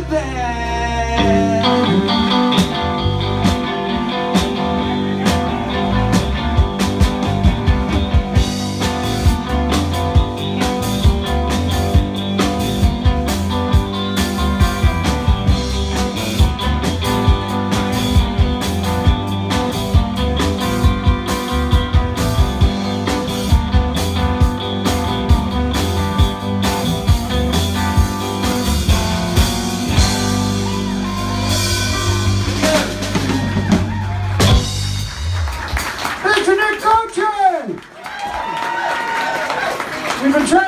that We've been training